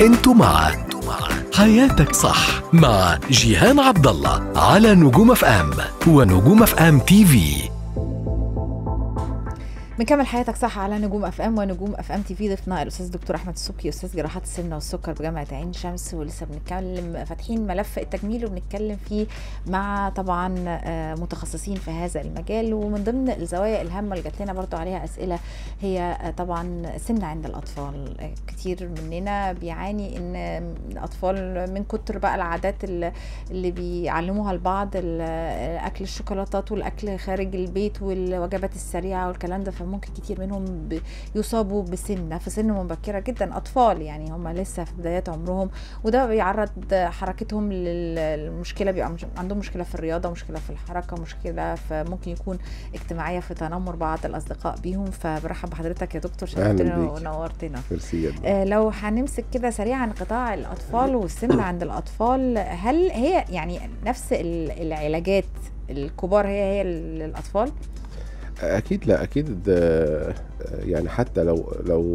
أنتوا مع حياتك صح مع جيهان عبد الله على نجوم FM ونجوم FM TV. بنكمل حياتك صح على نجوم FM ونجوم FM TV ضيفنا الأستاذ دكتور أحمد السبكي أستاذ جراحات السمنة والسكر بجامعه عين شمس ولسه بنتكلم فاتحين ملف التجميل وبنتكلم فيه مع طبعا آه، متخصصين في هذا المجال ومن ضمن الزوايا الهامة اللي جات لنا برضو عليها أسئلة هي آه، طبعا السمنه عند الأطفال. آه، كتير مننا بيعاني إن الأطفال من كتر بقى العادات اللي بيعلموها لبعض ال- أكل الشوكولاتات والأكل خارج البيت والوجبات السريعة والكلام ده فممكن كتير منهم يصابوا بسمنه في سن مبكرة جدا أطفال يعني هم لسه في بدايات عمرهم وده بيعرض حركتهم للمشكلة بيبقى مش- عندهم مشكلة في الرياضة مشكلة في الحركة مشكلة فممكن يكون اجتماعية في تنمر بعض الأصدقاء بيهم. فبرحب بحضرتك يا دكتور شرفتنا. ونورتنا. آه، لو هنمسك كده سريعا قطاع الأطفال والسمنه عند الأطفال هل هي يعني نفس ال- العلاجات الكبار هي هي للأطفال؟ أكيد لا أكيد آه، يعني حتى لو لو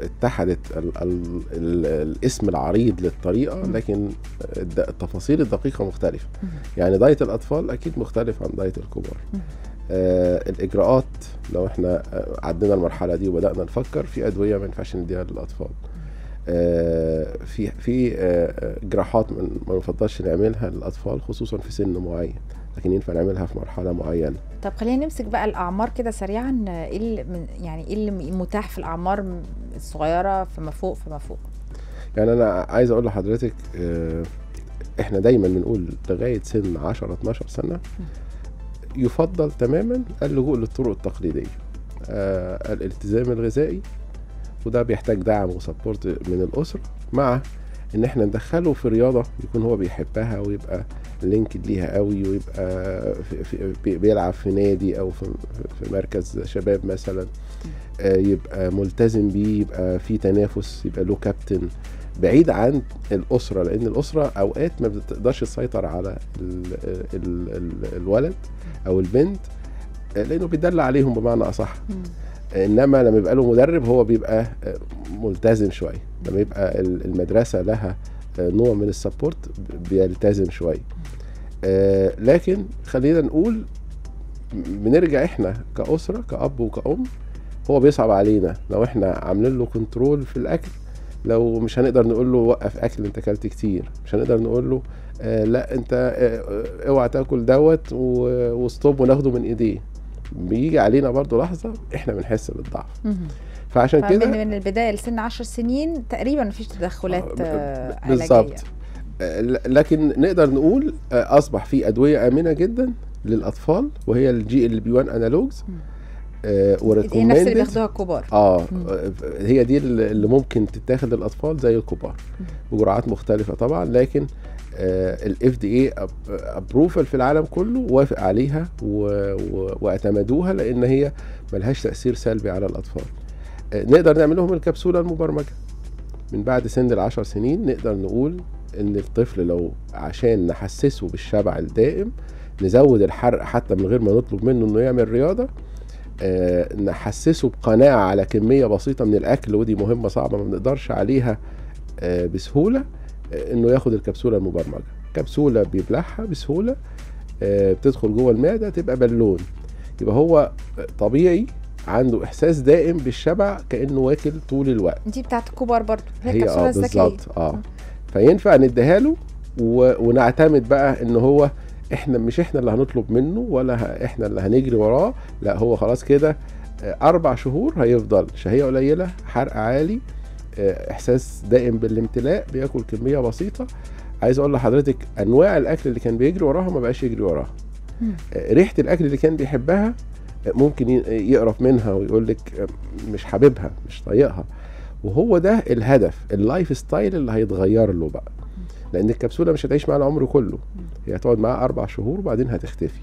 اتحدت ال ال ال الاسم العريض للطريقة. لكن التفاصيل الدقيقة مختلفة. يعني دايت الأطفال أكيد مختلف عن دايت الكبار. آه الإجراءات لو إحنا آه، عدينا المرحلة دي وبدأنا نفكر في أدوية ما ينفعش نديها للأطفال آه في في آه، جراحات ما ما نفضلش نعملها للأطفال خصوصا في سن معين لكن ينفع نعملها في مرحلة معينة طب خلينا نمسك بقى الأعمار كده سريعا إيه اللي يعني إيه اللي متاح في الأعمار الصغيرة فما فوق فما فوق؟ يعني أنا عايز أقول لحضرتك آه، إحنا دايما بنقول لغاية سن 10 12 سنة يفضل تماما اللجوء للطرق التقليدية آه، الالتزام الغذائي وده بيحتاج دعم و support من الاسره مع إن إحنا ندخله في رياضة يكون هو بيحبها ويبقى linked ليها قوي ويبقى في في بي- بيلعب في نادي أو في في مركز شباب مثلا آه، يبقى ملتزم بيه يبقى في تنافس يبقى له كابتن. بعيد عن الأسرة لأن الأسرة أوقات ما بتقدرش تسيطر على ال ال ال الولد أو البنت آه، لأنه بيدلع عليهم بمعنى أصح. إنما لما يبقى له مدرب هو بيبقى ملتزم شوية. لما يبقى ال- المدرسة لها آه، نوع من السبورت بيلتزم شوية. آه، لكن خلينا نقول بنرجع إحنا كأسرة كأب وكأم هو بيصعب علينا. لو إحنا عاملين له control في الأكل لو مش هنقدر نقول له وقف أكل انت أكلت كتير. مش هنقدر نقول له آه لا انت آه آه، اوعى تاكل دوت و stop وناخده من ايديه. بيجي علينا برضو لحظة إحنا بنحس بالضعف. فعشان كده من البداية لسن 10 سنين تقريبا مفيش تدخلات آه، آه، بالظبط آه، لكن نقدر نقول أصبح في أدوية آمنة جدا للأطفال وهي ال GLP-1 analogs. هي نفس اللي و recommended بياخدوها الكبار آه مم. هي دي اللي ممكن تتاخد للأطفال زي الكبار. بجرعات مختلفة طبعا لكن ال FDA approval في العالم كله وافق عليها وأعتمدوها لأن هي ملهاش تأثير سلبي على الأطفال نقدر نعمل لهم الكبسولة المبرمجة. من بعد سن العشر سنين نقدر نقول إن الطفل لو عشان نحسسه بالشبع الدائم نزود الحرق حتى من غير ما نطلب منه إنه يعمل رياضة آه، نحسسه بقناعة على كمية بسيطة من الأكل ودي مهمة صعبة ما بنقدرش عليها آه، بسهولة آه، إنه ياخد الكبسولة المبرمجة. كبسولة بيبلعها بسهولة آه، بتدخل جوه المعدة تبقى بالون يبقى هو طبيعي عنده إحساس دائم بالشبع كأنه واكل طول الوقت. دي بتاعت الكبار برضو هي الكبسولة آه الذكية. بالظبط آه. فينفع نديها له؟ و... ونعتمد بقى إن هو إحنا مش إحنا اللي هنطلب منه ولا ه... إحنا اللي هنجري وراه لا هو خلاص كده آه، أربع شهور هيفضل. شهية قليلة حرق عالي آه، إحساس دائم بالامتلاء بياكل كمية بسيطة. عايز أقول لحضرتك أنواع الأكل اللي كان بيجري وراها ما بقاش يجري وراها. آه، ريحة الأكل اللي كان بيحبها آه، ممكن يقرف منها ويقول لك مش حاببها مش طايقها. وهو ده الهدف ال lifestyle اللي هيتغير له بقى. لأن الكبسولة مش هتعيش معاه العمر كله. هي هتقعد معاه أربع شهور وبعدين هتختفي.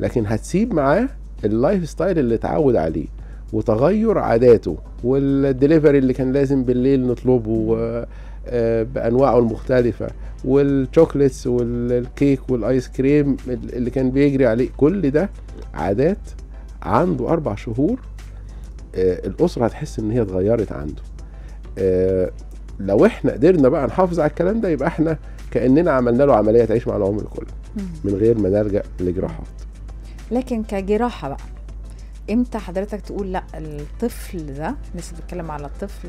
لكن هتسيب معاه ال lifestyle اللي اتعود عليه وتغير عاداته والدليفري اللي كان لازم بالليل نطلبه آه، بأنواعه المختلفة وال chocolates والكيك وال ice cream اللي كان بيجري عليه. كل ده عادات عنده أربع شهور آه، الأسرة هتحس إن هي اتغيرت عنده. آه، لو إحنا قدرنا بقى نحافظ على الكلام ده يبقى إحنا كأننا عملنا له عملية تعيش معنا العمر كله. من غير ما نلجأ لجراحات. لكن كجراحة بقى إمتى حضرتك تقول لأ الطفل ده لسه بتتكلم على الطفل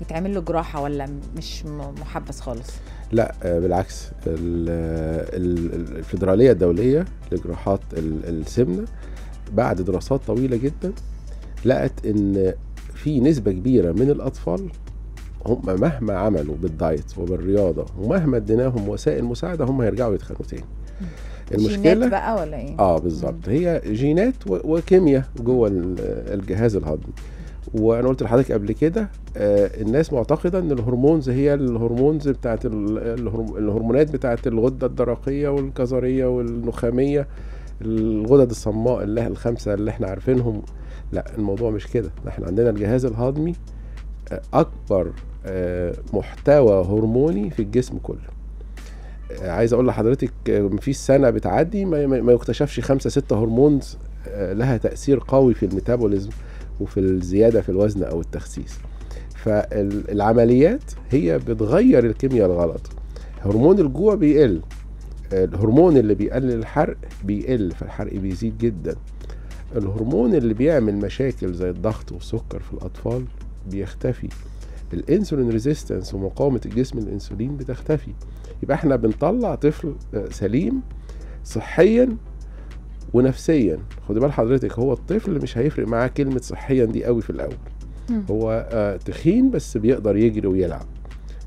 يتعمل له جراحة ولا مش محبس خالص؟ لأ آه، بالعكس. ال- ال- ال- الفيدرالية الدولية لجراحات ال- السمنة بعد دراسات طويلة جدا لقت إن في نسبة كبيرة من الأطفال هم مهما عملوا بالدايت وبالرياضة ومهما اديناهم وسائل مساعدة هم هيرجعوا يتخنوا تاني. جينات المشكلة بقى ولا إيه؟ آه بالظبط. هي جينات وكيمياء جوه ال- الجهاز الهضمي. وأنا قلت لحضرتك قبل كده آه الناس معتقدة إن الهرمونز هي الهرمونز بتاعت ال- الهرم- الهرمونات بتاعت الغدة الدرقية والكظرية والنخامية. الغدد الصماء اللي الخمسة اللي إحنا عارفينهم. لا الموضوع مش كده. إحنا عندنا الجهاز الهضمي آه، أكبر آه، محتوى هرموني في الجسم كله. آه، عايز أقول لحضرتك مفيش سنة بتعدي ما يكتشفش خمسة ستة هرمونز لها تأثير قوي في الميتابوليزم وفي الزيادة في الوزن أو التخسيس. فالعمليات هي بتغير الكيمياء الغلط. هرمون الجوع بيقل. الهرمون اللي بيقلل الحرق بيقل فالحرق بيزيد جدا. الهرمون اللي بيعمل مشاكل زي الضغط والسكر في الأطفال بيختفي. ال insulin resistance ومقاومة الجسم للانسولين بتختفي. يبقى إحنا بنطلع طفل آه، سليم صحيا ونفسيا. خد بال حضرتك هو الطفل مش هيفرق معاه كلمة صحيا دي قوي في الأول. مم. هو آه، تخين بس بيقدر يجري ويلعب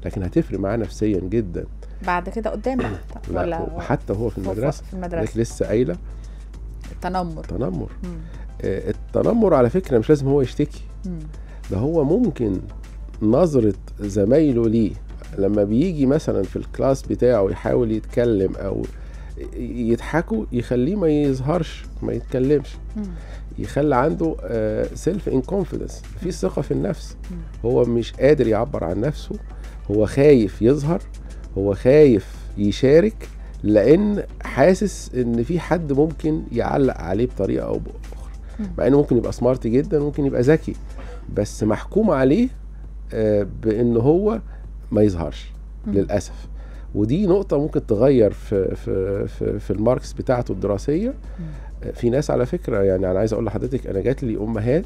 لكن هتفرق معاه نفسيا جدا. بعد كده قدام بقى لا ولا وحتى هو في المدرسة. في المدرسة. لسه قايلة. التنمر تنمر. مم. آه، التنمر على فكرة مش لازم هو يشتكي. ده هو ممكن نظرة زمايله ليه. لما بيجي مثلا في ال class بتاعه يحاول يتكلم أو يضحكوا يخليه ما يظهرش ما يتكلمش. مم. يخلي عنده self unconfidence في ثقة في النفس. مم. هو مش قادر يعبر عن نفسه هو خايف يظهر. هو خايف يشارك لأن حاسس إن في حد ممكن يعلق عليه بطريقة أو بأخرى. مع إنه ممكن يبقى smart جدا ممكن يبقى ذكي. بس محكوم عليه آه، بإن هو ما يظهرش. للأسف. ودي نقطة ممكن تغير في في في, في الماركس بتاعته الدراسية. آه، في ناس على فكرة يعني أنا عايز أقول لحضرتك أنا جات لي أمهات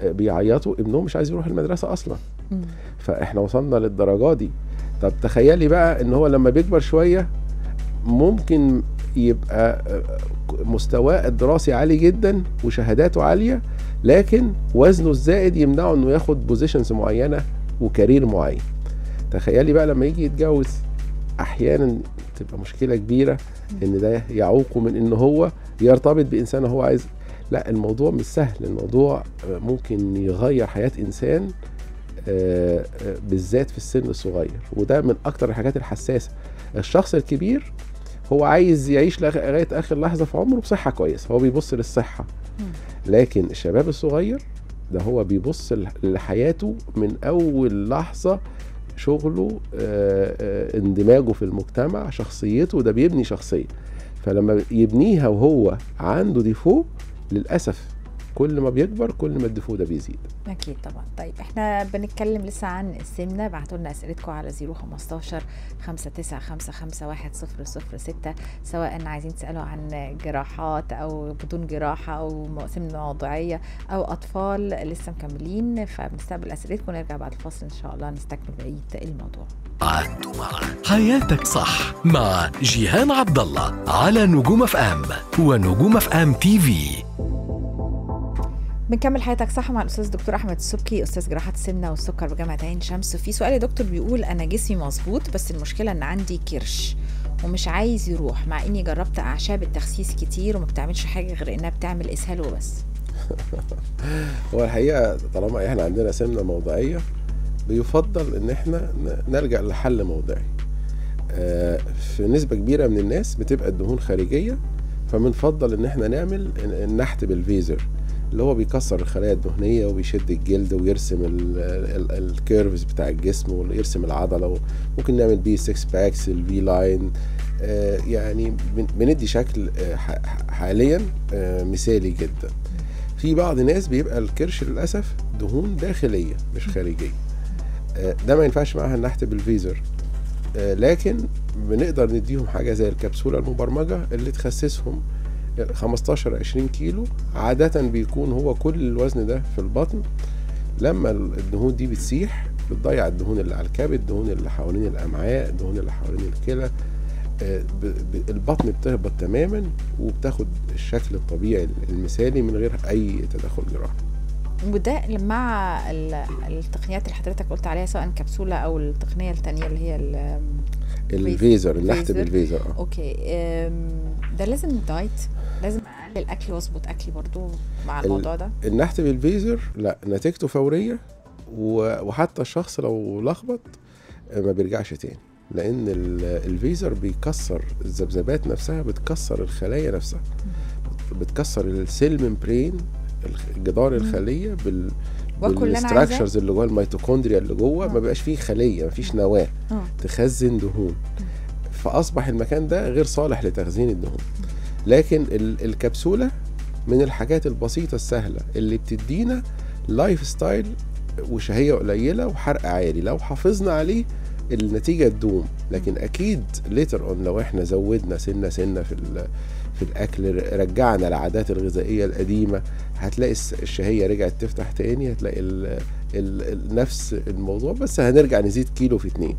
آه، بيعيطوا ابنهم مش عايز يروح المدرسة أصلا. فإحنا وصلنا للدرجة دي. طب تخيلي بقى إن هو لما بيكبر شوية ممكن يبقى مستواه الدراسي عالي جدا وشهاداته عالية لكن وزنه الزائد يمنعه إنه ياخد بوزيشنز معينة وكارير معين. تخيلي بقى لما يجي يتجوز أحيانا تبقى مشكلة كبيرة إن ده يعوقه من إن هو يرتبط بإنسان هو عايز. لا الموضوع مش سهل. الموضوع ممكن يغير حياة إنسان بالذات في السن الصغير. وده من أكتر الحاجات الحساسة. الشخص الكبير هو عايز يعيش لغ- لغاية آخر لحظة في عمره بصحة كويسة. هو بيبص للصحة. لكن الشباب الصغير ده هو بيبص لحياته من أول لحظة شغله آه، آه، اندماجه في المجتمع شخصيته ده بيبني شخصية. فلما يبنيها وهو عنده ديفو للأسف كل ما بيكبر كل ما الديفو ده بيزيد. أكيد طبعا. طيب إحنا بنتكلم لسه عن السمنة. بعتوا لنا أسئلتكم على 015 595510006 سواء عايزين تسألوا عن جراحات أو بدون جراحة أو سمنة موضعيه أو أطفال لسه مكملين فبنستقبل أسئلتكم. ونرجع بعد الفاصل إن شاء الله نستكمل بقية الموضوع. حياتك صح مع جيهان عبد الله على نجوم FM ونجوم FM TV. بنكمل حياتك صح مع الأستاذ دكتور أحمد السبكي أستاذ جراحه السمنة والسكر بجامعة عين شمس. في سؤال يا دكتور بيقول أنا جسمي مظبوط بس المشكلة إن عندي كرش ومش عايز يروح مع إني جربت أعشاب التخسيس كتير وما بتعملش حاجة غير إنها بتعمل إسهال وبس. هو الحقيقة طالما إحنا عندنا سمنة موضعية بيفضل إن إحنا ن- نلجا لحل موضعي. آه، في نسبة كبيرة من الناس بتبقى الدهون خارجية فبنفضل إن إحنا نعمل النحت بال Vaser. اللي هو بيكسر الخلايا الدهنية وبيشد الجلد ويرسم ال curves بتاع الجسم ويرسم العضلة ممكن نعمل بيه 6 packs ال V line يعني بن- بندي شكل آه، حاليا آه، مثالي جدا. في بعض الناس بيبقى الكرش للأسف دهون داخلية مش خارجية. آه، ده ما ينفعش معاها النحت بال Vaser. لكن بنقدر نديهم حاجة زي الكبسولة المبرمجة اللي تخسسهم 15 20 كيلو. عادة بيكون هو كل الوزن ده في البطن. لما الدهون دي بتسيح بتضيع الدهون اللي على الكبد الدهون اللي حوالين الأمعاء الدهون اللي حوالين الكلى. آه، البطن بتهبط تماما وبتاخد الشكل الطبيعي المثالي من غير أي تدخل جراحي. وده مع ال- التقنيات اللي حضرتك قلت عليها سواء كبسولة أو التقنية الثانية اللي هي ال Vaser النحت Vaser. بال Vaser آه. okay ده لازم diet لازم أقلل اكلي وأظبط أكلي برضو مع ال- الموضوع ده. النحت بال Vaser لا نتيجته فورية وحتى الشخص لو لخبط آه، ما بيرجعش تاني لأن ال- ال Vaser بيكسر الذبذبات نفسها بتكسر الخلايا نفسها بتكسر ال cell membrane جدار الخلية بال واكل اللي أنا عايزاه. اللي جوه الميتوكوندريا اللي جوه. ما بقاش فيه خلية ما فيش نواة آه. تخزن دهون. فأصبح المكان ده غير صالح لتخزين الدهون. لكن ال- الكبسولة من الحاجات البسيطة السهلة اللي بتدينا lifestyle وشهيه قليلة وحرق عالي. لو حافظنا عليه النتيجة تدوم. لكن أكيد later on لو إحنا زودنا سنة سنة في في الأكل رجعنا العادات الغذائية القديمة هتلاقي الشهية رجعت تفتح تاني هتلاقي ال ال ال نفس الموضوع بس هنرجع نزيد كيلو في اتنين.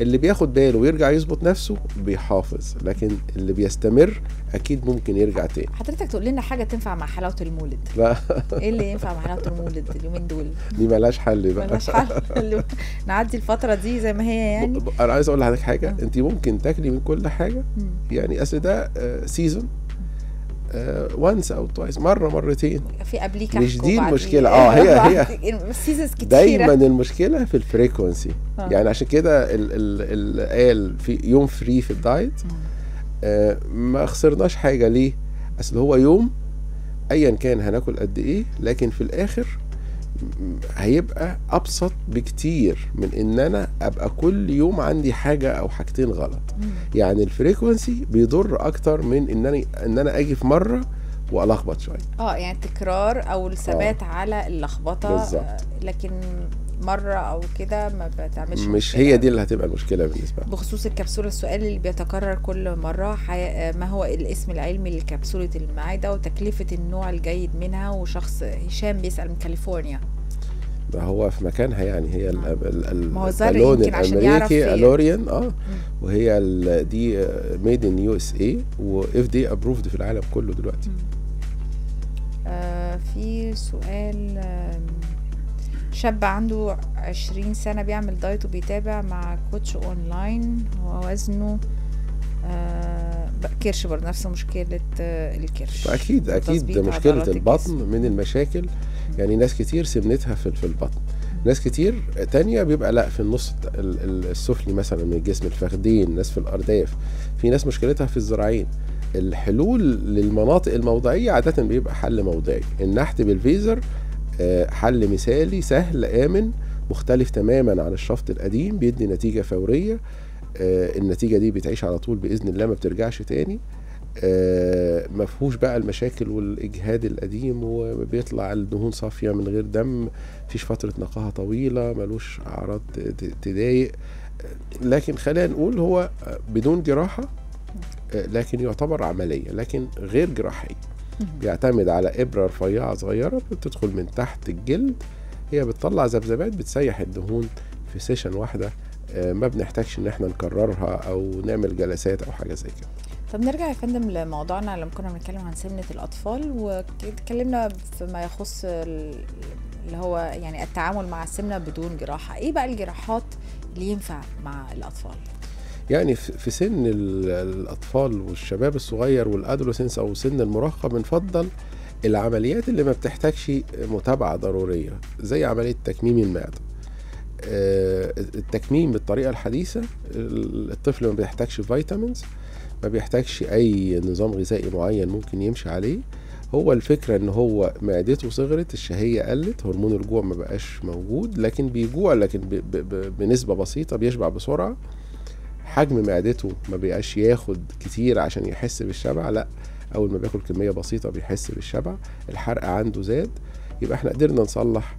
اللي بياخد باله ويرجع يظبط نفسه بيحافظ لكن اللي بيستمر أكيد ممكن يرجع تاني. حضرتك تقول لنا حاجة تنفع مع حلاوة المولد. لا. إيه اللي ينفع مع حلاوة المولد اليومين دول؟ دي ملهاش حل بقى. ملهاش حل. نعدي الفترة دي زي ما هي يعني. أنا عايز أقول لحضرتك حاجة. آه. انت ممكن تاكلي من كل حاجة. يعني أصل ده season once أو twice مرة مرتين في قبليه مش دي المشكلة. آه، هي- هي seasons كتيرة دايما المشكلة في ال frequency آه. يعني عشان كده ال- ال- ال- قال في يوم free في الدايت. آه، ما خسرناش حاجة ليه أصل هو يوم ايا كان هناكل قد إيه لكن في الآخر هيبقى أبسط بكتير من إن أنا أبقى كل يوم عندي حاجة أو حاجتين غلط. يعني ال frequency بيضر أكتر من إن أنا إن أنا أجي في مرة وألخبط شوية آه يعني التكرار أو الثبات على اللخبطة بالظبط. آه، لكن مرة أو كده ما بتعملش مش مشكلة. هي دي اللي هتبقى المشكلة بالنسبة لي بخصوص الكبسولة السؤال اللي بيتكرر كل مرة حي... ما هو الاسم العلمي لكبسولة المعدة وتكلفة النوع الجيد منها وشخص هشام بيسأل من كاليفورنيا. ده هو في مكانها يعني هي ال- ال- ال- ما هو زر الالون يمكن عشان يعرف الامريكي. الوريان آه. وهي ال- دي made in USA و FDA approved في العالم كله دلوقتي. آه في سؤال آم، شاب عنده عشرين سنة بيعمل دايت وبيتابع مع coach online هو وزنه آه كرش برضه نفس مشكلة آه الكرش. وتظبيط مشكلة عضلات البطن الجسم. من المشاكل. يعني ناس كتير سمنتها في في البطن. ناس كتير تانية بيبقى لأ في النص ال- ال- السفلي مثلا من الجسم الفخدين ناس في الأرداف. في ناس مشكلتها في الذراعين الحلول للمناطق الموضعية عادة بيبقى حل موضعي. النحت بالفيزر حل مثالي سهل آمن مختلف تماما عن الشفط القديم بيدي نتيجة فورية. آه، النتيجة دي بتعيش على طول بإذن الله ما بترجعش تاني. آه، ما فيهوش بقى المشاكل والإجهاد القديم وبيطلع الدهون صافية من غير دم مفيش فترة نقاهة طويلة ملوش أعراض تضايق. آه، لكن خلينا نقول هو آه، بدون جراحة آه، لكن يعتبر عملية لكن غير جراحية. بيعتمد على إبرة رفيعة صغيرة بتدخل من تحت الجلد. هي بتطلع ذبذبات بتسيح الدهون في سيشن واحدة آه، ما بنحتاجش إن إحنا نكررها أو نعمل جلسات أو حاجة زي كده. طب نرجع يا فندم لموضوعنا لما كنا بنتكلم عن سمنة الأطفال واتكلمنا فيما يخص ال- اللي هو يعني التعامل مع السمنة بدون جراحة. إيه بقى الجراحات اللي ينفع مع الأطفال؟ يعني في سن ال- الأطفال والشباب الصغير والادولوسنس أو سن المراهقة بنفضل العمليات اللي ما بتحتاجش متابعة ضرورية زي عملية تكميم المعدة. آه، التكميم بالطريقة الحديثة ال- الطفل ما بيحتاجش فيتامينز ما بيحتاجش أي نظام غذائي معين ممكن يمشي عليه. هو الفكرة إن هو معدته صغرت الشهية قلت هرمون الجوع ما بقاش موجود لكن بيجوع لكن بنسبة بسيطة بيشبع بسرعة. حجم معدته ما بيبقاش ياخد كتير عشان يحس بالشبع لا أول ما بياكل كمية بسيطة بيحس بالشبع الحرق عنده زاد يبقى إحنا قدرنا نصلح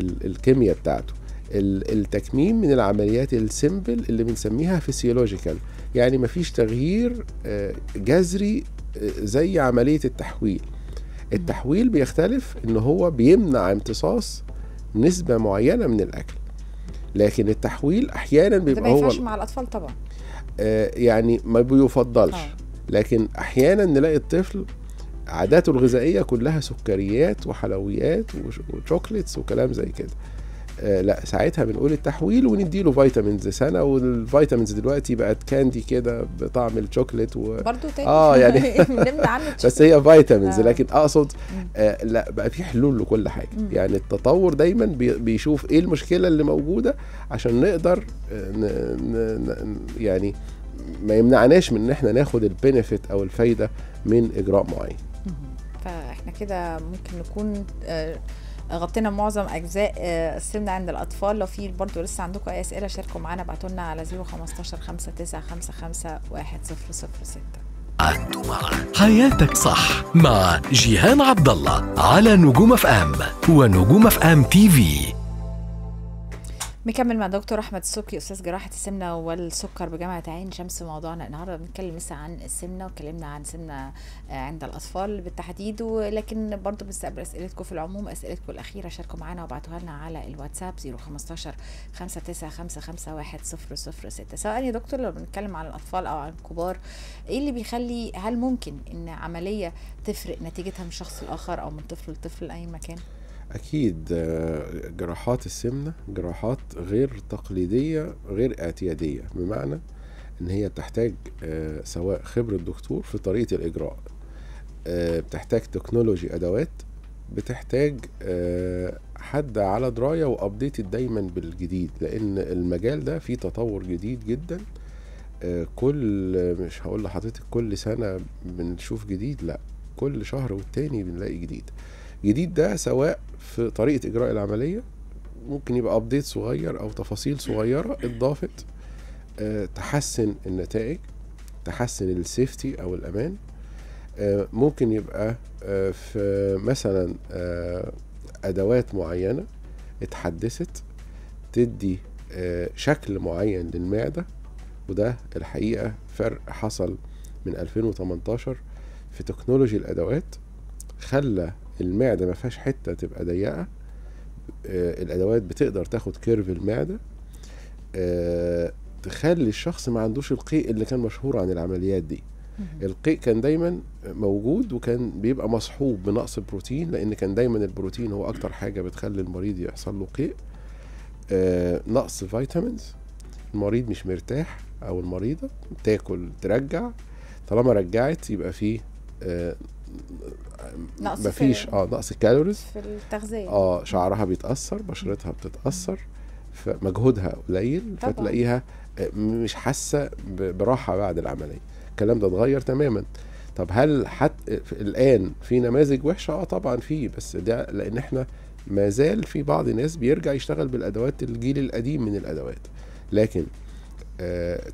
ال- الكيمياء بتاعته. ال- التكميم من العمليات ال simple اللي بنسميها physiological. يعني مفيش تغيير آه، جذري آه، زي عملية التحويل. التحويل بيختلف إن هو بيمنع امتصاص نسبة معينة من الأكل. لكن التحويل أحيانا بيبقى ما هو ينفعش مع الأطفال طبعا. يعني ما بيفضلش. آه. لكن أحيانا نلاقي الطفل عاداته الغذائية كلها سكريات وحلويات وش- و chocolates وكلام زي كده. آه لا ساعتها بنقول التحويل ونديله vitamins سنة وال vitamins دلوقتي بقت candy كده بطعم الشوكليت و... برضه تاني آه، يعني- بس هي vitamins آه. لكن أقصد. آه لا بقى في حلول لكل حاجة. يعني التطور دايما بي- بيشوف إيه المشكلة اللي موجودة عشان نقدر آه، ن... ن... ن... يعني ما يمنعناش من إن إحنا ناخد ال benefit أو الفايدة من إجراء معين. فإحنا كده ممكن نكون آه، غطينا معظم أجزاء آه، السمنه عند الأطفال. لو في برضو لسه عندكم أي أسئلة شاركوا معانا ابعتوا لنا على 015 5955 1006 أنتم مع حياتك صح مع جيهان عبد الله على نجوم أف أم ونجوم أف أم تي في. مكمل مع دكتور أحمد السبكي أستاذ جراحة السمنة والسكر بجامعة عين شمس موضوعنا النهارده. بنتكلم لسه عن السمنة واتكلمنا عن سمنة آه، عند الأطفال بالتحديد. ولكن برضو بنستقبل أسئلتكم في العموم أسئلتكم الأخيرة شاركوا معانا وابعتوها لنا على الواتساب 015 595510006 سواء يا دكتور لو بنتكلم عن الأطفال أو عن الكبار إيه اللي بيخلي هل ممكن إن عملية تفرق نتيجتها من شخص لآخر أو من طفل لطفل لأي مكان؟ أكيد آه، جراحات السمنة جراحات غير تقليدية غير اعتيادية بمعنى إن هي بتحتاج آه، سواء خبره دكتور في طريقة الإجراء آه، بتحتاج technology أدوات بتحتاج حد على دراية و updated دايما بالجديد لأن المجال ده فيه تطور جديد جدا كل مش هقول لحضرتك كل سنة بنشوف جديد لأ كل شهر والتاني بنلاقي جديد. جديد ده سواء في طريقة إجراء العملية ممكن يبقى ابديت صغير أو تفاصيل صغيرة اتضافت آه، تحسن النتائج تحسن السيفتي أو الأمان آه، ممكن يبقى آه، في مثلا أدوات معينة اتحدثت تدي شكل معين للمعدة وده الحقيقة فرق حصل من 2018 في technology الأدوات خلى المعدة ما فيهاش حتة تبقى ضيقة آه، الأدوات بتقدر تاخد curve المعدة آه، تخلي الشخص ما عندوش القيء اللي كان مشهور عن العمليات دي. القيء كان دايما موجود وكان بيبقى مصحوب بنقص بروتين لأن كان دايما البروتين هو أكتر حاجة بتخلي المريض يحصل له قيء. آه، نقص vitamins المريض مش مرتاح أو المريضة تاكل ترجع طالما رجعت يبقى فيه آه، نقص في- مفيش آه نقص calories. في التغذية. آه شعرها بيتأثر بشرتها بتتأثر فمجهودها قليل. فتلاقيها آه، مش حاسة براحة بعد العملية. الكلام ده اتغير تماما. طب هل حتى الآن في نماذج وحشة؟ آه طبعا في بس ده لأن إحنا ما زال في بعض الناس بيرجع يشتغل بالأدوات الجيل القديم من الأدوات. لكن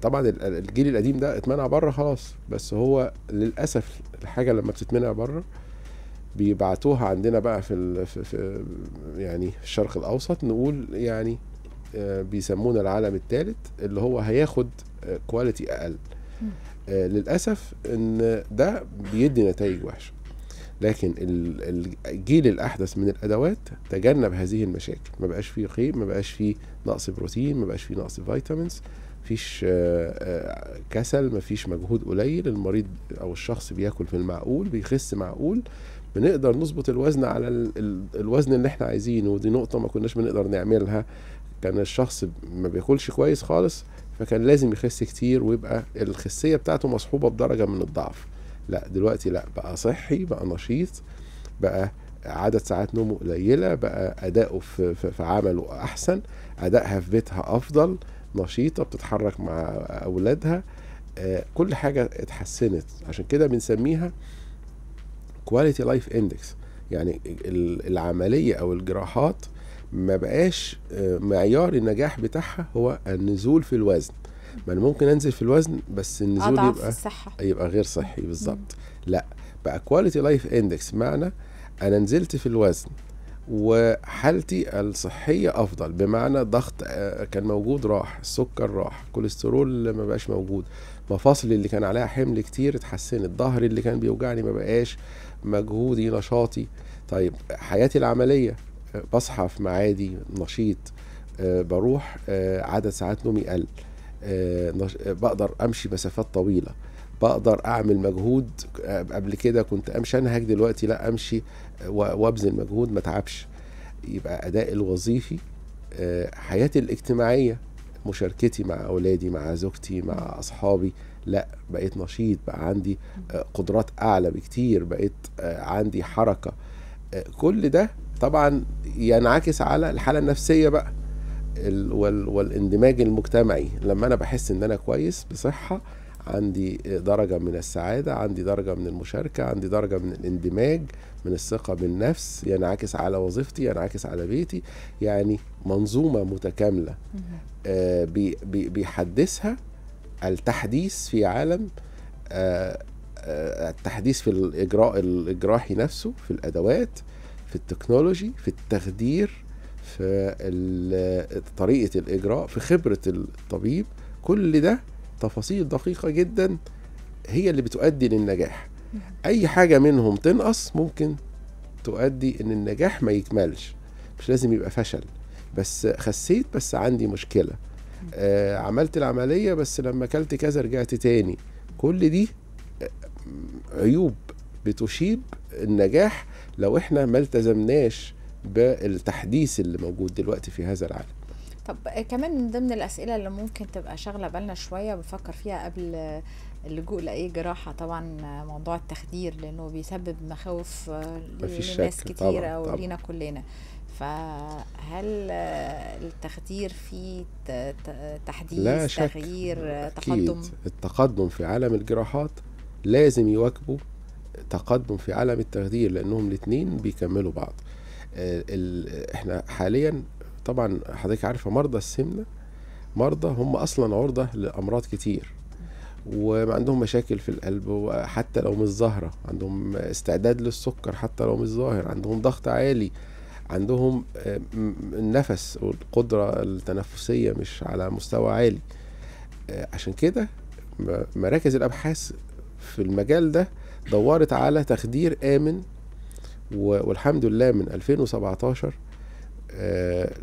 طبعا ال- الجيل القديم ده اتمنع بره خلاص بس هو للأسف الحاجة لما بتتمنع بره بيبعتوها عندنا بقى في, في, في يعني في الشرق الأوسط نقول يعني آه، بيسمونا العالم الثالث اللي هو هياخد كواليتي أقل. آه، للأسف إن ده بيدي نتائج وحشة. لكن ال- ال- الجيل الأحدث من الأدوات تجنب هذه المشاكل. ما بقاش فيه قيء ما بقاش فيه نقص بروتين ما بقاش فيه نقص فيتامينز مفيش آه، آه، كسل مفيش مجهود قليل المريض أو الشخص بياكل في المعقول بيخس معقول بنقدر نظبط الوزن على ال- ال- الوزن اللي إحنا عايزينه ودي نقطة ما كناش بنقدر نعملها. كان الشخص ما بياكلش كويس خالص فكان لازم يخس كتير ويبقى الخسيان بتاعته مصحوبة بدرجة من الضعف. لا دلوقتي لا بقى صحي بقى نشيط بقى عدد ساعات نومه قليلة بقى أداؤه في, في, عمله أحسن أدائها في بيتها أفضل نشيطة بتتحرك مع أولادها آه، كل حاجة اتحسنت. عشان كده بنسميها quality life index يعني ال- العملية أو الجراحات ما بقاش آه، معيار النجاح بتاعها هو النزول في الوزن. ما أنا ممكن أنزل في الوزن بس النزول يبقى الصحة. يبقى غير صحي. بالظبط. لا بقى quality life index معنى أنا نزلت في الوزن وحالتي الصحية أفضل بمعنى ضغط آه، كان موجود راح السكر راح كوليسترول ما بقاش موجود مفاصلي اللي كان عليها حمل كتير اتحسنت ظهري اللي كان بيوجعني ما بقاش مجهودي نشاطي. طيب حياتي العملية آه، بصحى في ميعادي نشيط آه، بروح عدد ساعات نومي قل بقدر أمشي مسافات طويلة بقدر أعمل مجهود قبل كده كنت أمشي انهج دلوقتي لا أمشي وابذل مجهود ما اتعبش يبقى ادائي الوظيفي آه، حياتي الاجتماعية مشاركتي مع أولادي مع زوجتي مع أصحابي لا بقيت نشيط بقى عندي آه، قدرات أعلى بكتير بقيت آه، عندي حركة. كل ده طبعا ينعكس على الحالة النفسية بقى ال- وال- والاندماج المجتمعي. لما أنا بحس إن أنا كويس بصحة عندي درجة من السعادة عندي درجة من المشاركة عندي درجة من الاندماج من الثقة بالنفس ينعكس على وظيفتي ينعكس على بيتي. يعني منظومة متكاملة آه، بي- بي- بيحدثها التحديث في عالم آه، آه، التحديث في الإجراء الإجراحي نفسه في الأدوات في ال technology في التخدير في ال- طريقة الإجراء في خبرة الطبيب. كل ده تفاصيل دقيقة جدا هي اللي بتؤدي للنجاح. أي حاجة منهم تنقص ممكن تؤدي إن النجاح ما يكملش. مش لازم يبقى فشل. بس خسيت بس عندي مشكلة. آه عملت العملية بس لما أكلت كذا رجعت تاني. كل دي آه، عيوب بتشيب النجاح لو إحنا ما التزمناش بالتحديث اللي موجود دلوقتي في هذا العالم. طب كمان من ضمن الأسئلة اللي ممكن تبقى شاغلة بالنا شوية بفكر فيها قبل اللجوء لأي جراحة طبعا موضوع التخدير لأنه بيسبب مخاوف لناس كتيرة طبعاً، أو طبعاً. لينا كلنا فهل التخدير فيه تحديث لا شك. تغيير أكيد تقدم التقدم في عالم الجراحات لازم يواكبوا تقدم في عالم التخدير لأنهم الاثنين بيكملوا بعض آه، إحنا حاليا طبعا حضرتك عارفه مرضى السمنة مرضى هم أصلا عرضة لأمراض كتير وعندهم مشاكل في القلب وحتى لو مش ظاهرة عندهم استعداد للسكر حتى لو مش ظاهر عندهم ضغط عالي عندهم آه، النفس والقدرة التنفسية مش على مستوى عالي. آه، عشان كده مراكز الأبحاث في المجال ده دورت على تخدير آمن والحمد لله من 2017 آه،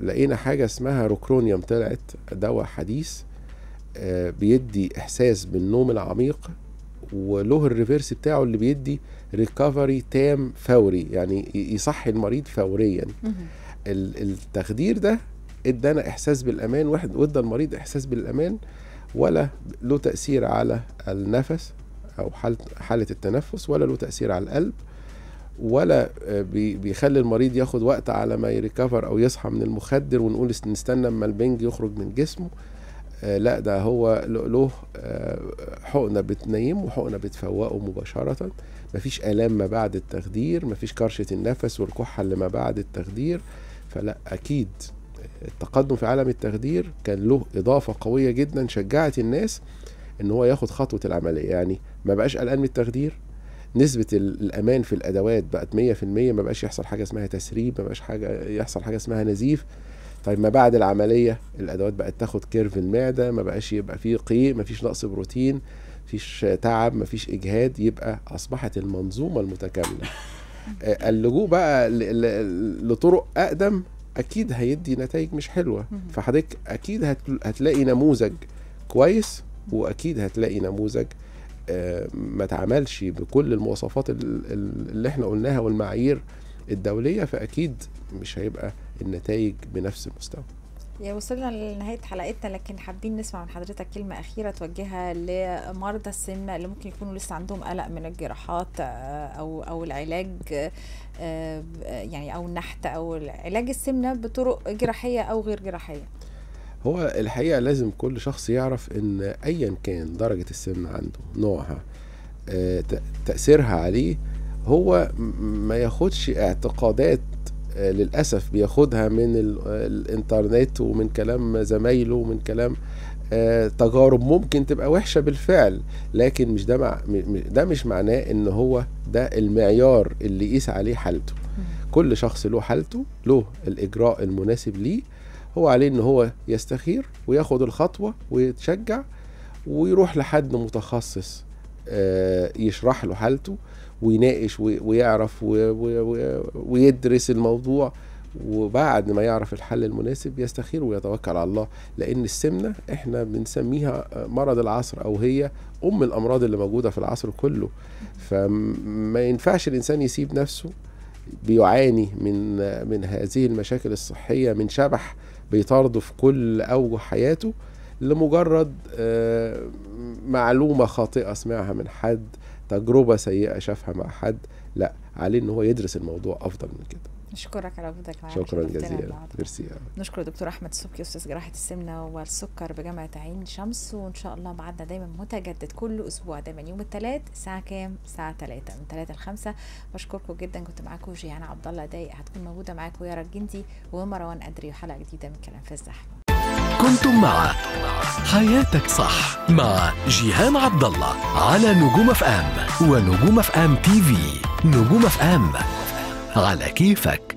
لقينا حاجة اسمها rocuronium طلعت دواء حديث آه، بيدي إحساس بالنوم العميق وله ال reverse بتاعه اللي بيدي recovery تام فوري يعني يصحي المريض فوريا. التخدير ده ادانا إحساس بالأمان واحد وادى المريض إحساس بالأمان ولا له تأثير على النفس أو حاله حالة التنفس ولا له تأثير على القلب. ولا آه، بي- بيخلي المريض ياخد وقت على ما ي recover أو يصحى من المخدر ونقول نستنى أما البنج يخرج من جسمه. آه، لا ده هو له له، آه، حقنة بتنيمه وحقنة بتفوقه مباشرة. مفيش آلام ما بعد التخدير مفيش كرشه النفس والكحة اللي ما بعد التخدير. فلا أكيد التقدم في عالم التخدير كان له إضافة قوية جدا شجعت الناس إن هو ياخد خطوة العملية. يعني ما بقاش قلقان من التخدير؟ نسبة ال- الأمان في الأدوات بقت 100% ما بقاش يحصل حاجة اسمها تسريب ما بقاش حاجة يحصل حاجة اسمها نزيف. طيب ما بعد العملية الأدوات بقت تاخد كيرف المعدة ما بقاش يبقى فيه قيء ما فيش نقص بروتين مفيش تعب مفيش إجهاد يبقى أصبحت المنظومة المتكاملة. آه، اللجوء بقى لطرق أقدم أكيد هيدي نتائج مش حلوة. مهم. فحضرتك أكيد هت- هتلاقي نموذج كويس وأكيد هتلاقي نموذج ما اتعملش بكل المواصفات ال- ال- اللي إحنا قلناها والمعايير الدولية فأكيد مش هيبقى النتائج بنفس المستوى يا وصلنا لنهاية حلقتنا لكن حابين نسمع من حضرتك كلمة أخيرة توجهها لمرضى السمنة اللي ممكن يكونوا لسه عندهم قلق من الجراحات آه، أو أو العلاج آه، يعني أو النحت أو علاج السمنة بطرق جراحية أو غير جراحية. هو الحقيقة لازم كل شخص يعرف إن ايا كان درجة السمنه عنده نوعها آه، ت- تأثيرها عليه هو ما ياخدش اعتقادات آه، للأسف بياخدها من ال- الإنترنت ومن كلام زمايله ومن كلام آه، تجارب ممكن تبقى وحشة بالفعل لكن مش ده مع ده مش معناه إن هو ده المعيار اللي يقيس عليه حالته. كل شخص له حالته له الإجراء المناسب ليه هو عليه إن هو يستخير وياخد الخطوة ويتشجع ويروح لحد متخصص آه، يشرح له حالته ويناقش وي- ويعرف ويدرس الموضوع وبعد ما يعرف الحل المناسب يستخير ويتوكل على الله. لأن السمنة إحنا بنسميها مرض العصر أو هي أم الأمراض اللي موجودة في العصر كله. فما ينفعش الإنسان يسيب نفسه بيعاني من من هذه المشاكل الصحية من شبح بيطارده في كل اوجه حياته لمجرد آه، معلومة خاطئة سمعها من حد تجربة سيئة شافها مع حد لا عليه إن هو يدرس الموضوع أفضل من كده. نشكرك على وجودك معانا شكرا جزيلا. ميرسي نشكر دكتور أحمد السبكي أستاذ جراحة السمنة والسكر بجامعة عين شمس وإن شاء الله بعدنا دايما متجدد كل أسبوع دايما يوم الثلاث الساعة كام؟ الساعة 3 من 3 ل 5 بشكركم جدا. كنت معاكم جيهان عبد الله دايق هتكون موجودة معاكم يارا الجندي ومروان أدري وحلقة جديدة من كلام في الزحمة. كنتم مع حياتك صح مع جيهان عبد الله على نجوم أف أم ونجوم أف أم تي في. نجوم أف أم. على كيفك.